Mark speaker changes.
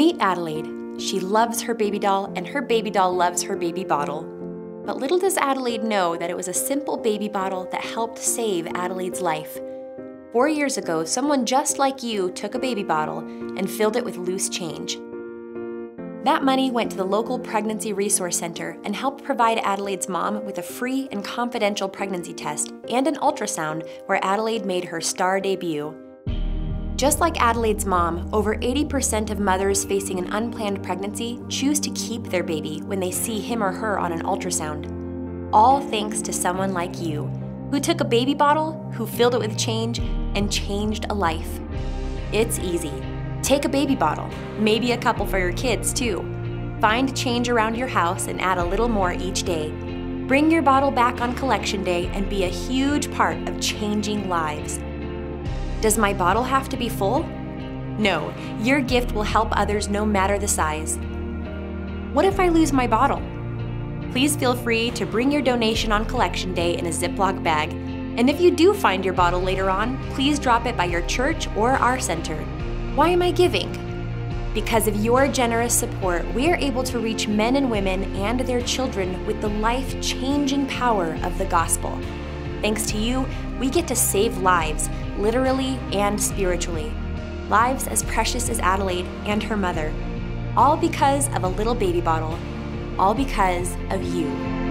Speaker 1: Meet Adelaide. She loves her baby doll, and her baby doll loves her baby bottle. But little does Adelaide know that it was a simple baby bottle that helped save Adelaide's life. Four years ago, someone just like you took a baby bottle and filled it with loose change. That money went to the local Pregnancy Resource Center and helped provide Adelaide's mom with a free and confidential pregnancy test and an ultrasound where Adelaide made her star debut. Just like Adelaide's mom, over 80% of mothers facing an unplanned pregnancy choose to keep their baby when they see him or her on an ultrasound. All thanks to someone like you, who took a baby bottle, who filled it with change, and changed a life. It's easy. Take a baby bottle, maybe a couple for your kids too. Find change around your house and add a little more each day. Bring your bottle back on collection day and be a huge part of changing lives. Does my bottle have to be full? No, your gift will help others no matter the size. What if I lose my bottle? Please feel free to bring your donation on collection day in a Ziploc bag. And if you do find your bottle later on, please drop it by your church or our center. Why am I giving? Because of your generous support, we are able to reach men and women and their children with the life changing power of the gospel. Thanks to you, we get to save lives, literally and spiritually. Lives as precious as Adelaide and her mother. All because of a little baby bottle. All because of you.